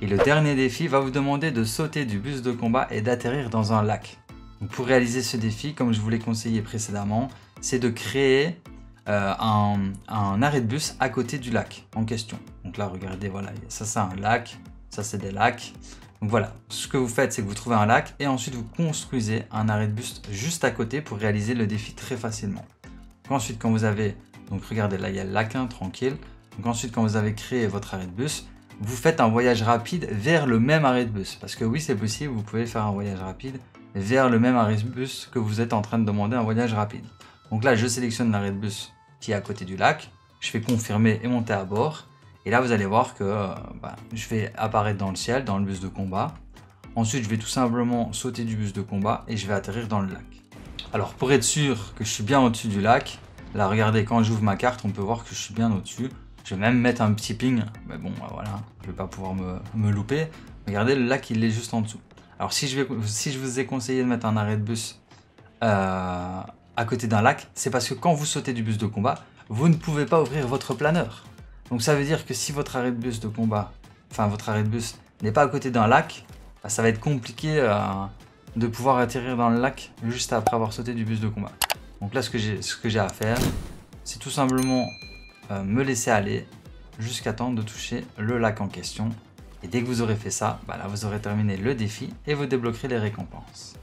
Et le dernier défi va vous demander de sauter du bus de combat et d'atterrir dans un lac. pour réaliser ce défi, comme je vous l'ai conseillé précédemment, c'est de créer euh, un, arrêt de bus à côté du lac en question. Donc là, regardez, voilà, ça c'est un lac, ça c'est des lacs. Donc voilà, ce que vous faites, c'est que vous trouvez un lac et ensuite vous construisez un arrêt de bus juste à côté pour réaliser le défi très facilement. ensuite, quand vous avez, donc regardez, là il y a le lac 1, tranquille. Donc ensuite, quand vous avez créé votre arrêt de bus, vous faites un voyage rapide vers le même arrêt de bus. Parce que oui, c'est possible, vous pouvez faire un voyage rapide vers le même arrêt de bus que vous êtes en train de demander un voyage rapide. Donc là, je sélectionne l'arrêt de bus qui est à côté du lac, je fais confirmer et monter à bord. Et là, vous allez voir que euh, bah, je vais apparaître dans le ciel, dans le bus de combat. Ensuite, je vais tout simplement sauter du bus de combat et je vais atterrir dans le lac. Alors, pour être sûr que je suis bien au-dessus du lac, là, regardez, quand j'ouvre ma carte, on peut voir que je suis bien au-dessus. Je vais même mettre un petit ping, mais bon, bah, voilà, je vais pas pouvoir me, louper. Regardez, le lac, il est juste en dessous. Alors, si je, vais, si je vous ai conseillé de mettre un arrêt de bus euh, à côté d'un lac, c'est parce que quand vous sautez du bus de combat, vous ne pouvez pas ouvrir votre planeur. Donc ça veut dire que si votre arrêt de bus de combat, enfin votre arrêt de bus n'est pas à côté d'un lac, bah, ça va être compliqué euh, de pouvoir atterrir dans le lac juste après avoir sauté du bus de combat. Donc là ce que j'ai à faire, c'est tout simplement euh, me laisser aller jusqu'à temps de toucher le lac en question. Et dès que vous aurez fait ça, bah vous aurez terminé le défi et vous débloquerez les récompenses.